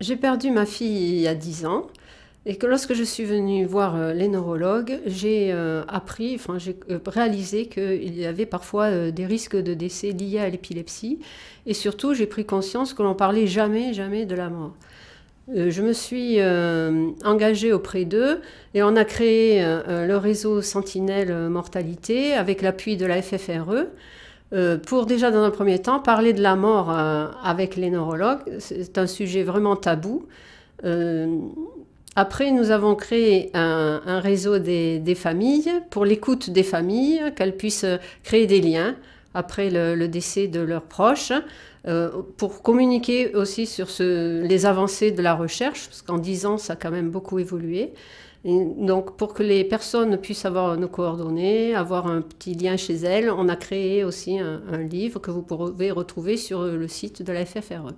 J'ai perdu ma fille il y a 10 ans. Et que lorsque je suis venue voir euh, les neurologues, j'ai euh, appris, enfin j'ai euh, réalisé qu'il y avait parfois des risques de décès liés à l'épilepsie. Et surtout, j'ai pris conscience que l'on parlait jamais, jamais de la mort. je me suis engagée auprès d'eux et on a créé le réseau Sentinelle Mortalité avec l'appui de la FFRE. Pour déjà dans un premier temps parler de la mort avec les neurologues. C'est un sujet vraiment tabou. Après, nous avons créé un, réseau des, familles pour l'écoute des familles, qu'elles puissent créer des liens après le, décès de leurs proches, euh, pour communiquer aussi sur les avancées de la recherche, parce qu'en dix ans, ça a quand même beaucoup évolué. donc, pour que les personnes puissent avoir nos coordonnées, avoir un petit lien chez elles, on a créé aussi un livre que vous pouvez retrouver sur le site de la FFRE.